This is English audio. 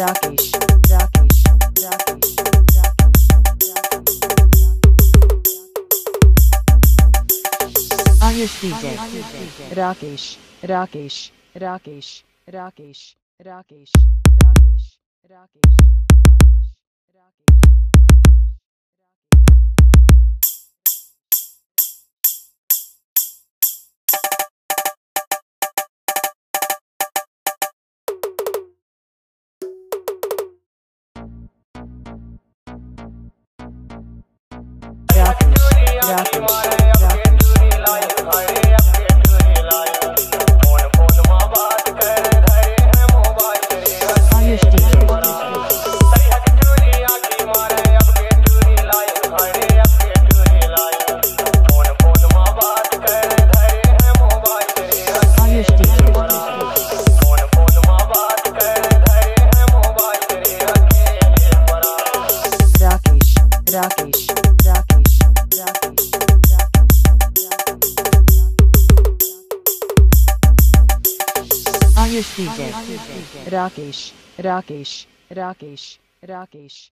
Rakesh, Rakesh, Rakesh. Ayush DJ, Rakesh, Rakesh, Rakesh, Rakesh, Rakesh, Rakesh, Rakesh, Rakesh, Rakesh. Rakesh, Rakesh, Rakesh. Ayush Rakesh, Rakesh, Rakesh, Rakesh,